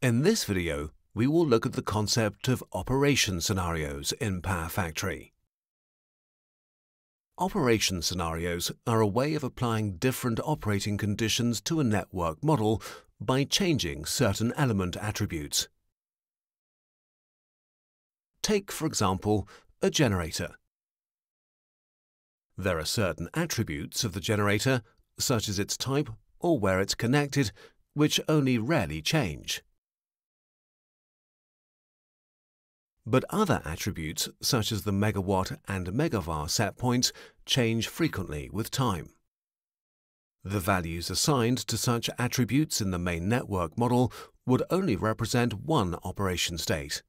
In this video, we will look at the concept of operation scenarios in PowerFactory. Operation scenarios are a way of applying different operating conditions to a network model by changing certain element attributes. Take, for example, a generator. There are certain attributes of the generator, such as its type or where it's connected, which only rarely change. But other attributes, such as the megawatt and megavar set points, change frequently with time. The values assigned to such attributes in the main network model would only represent one operation state.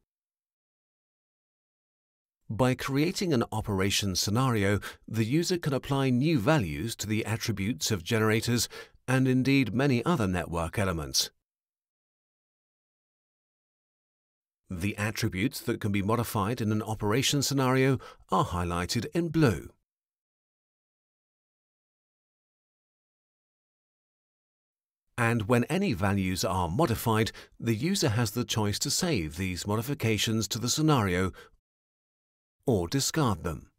By creating an operation scenario, the user can apply new values to the attributes of generators and indeed many other network elements. The attributes that can be modified in an operation scenario are highlighted in blue. And when any values are modified, the user has the choice to save these modifications to the scenario or discard them.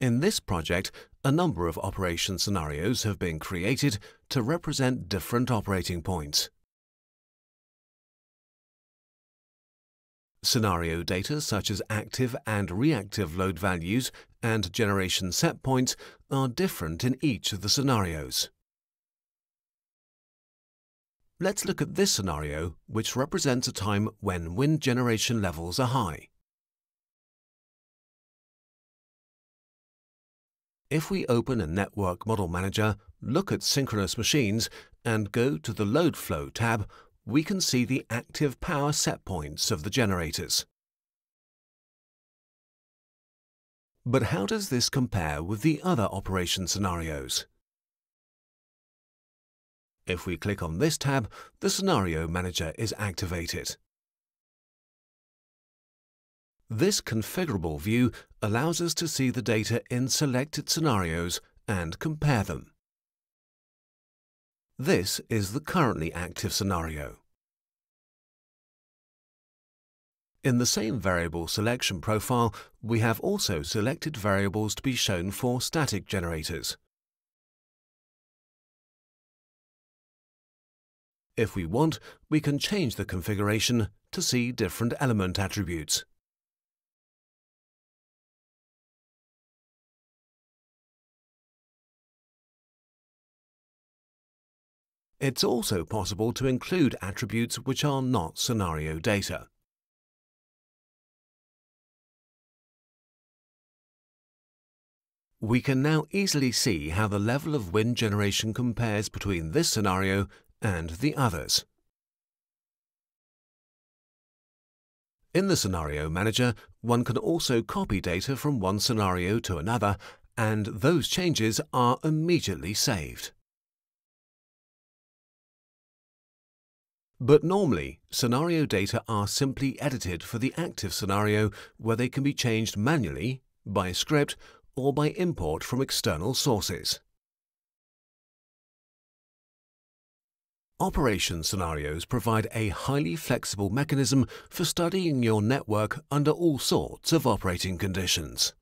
In this project, a number of operation scenarios have been created to represent different operating points. Scenario data such as active and reactive load values and generation set points are different in each of the scenarios. Let's look at this scenario, which represents a time when wind generation levels are high. If we open a Network Model Manager, look at Synchronous Machines, and go to the Load Flow tab, we can see the active power set points of the generators. But how does this compare with the other operation scenarios? If we click on this tab, the Scenario Manager is activated. This configurable view allows us to see the data in selected scenarios and compare them. This is the currently active scenario. In the same variable selection profile, we have also selected variables to be shown for static generators. If we want, we can change the configuration to see different element attributes. It's also possible to include attributes which are not scenario data. We can now easily see how the level of wind generation compares between this scenario and the others. In the Scenario Manager, one can also copy data from one scenario to another, and those changes are immediately saved. But normally, scenario data are simply edited for the active scenario where they can be changed manually, by script, or by import from external sources. Operation scenarios provide a highly flexible mechanism for studying your network under all sorts of operating conditions.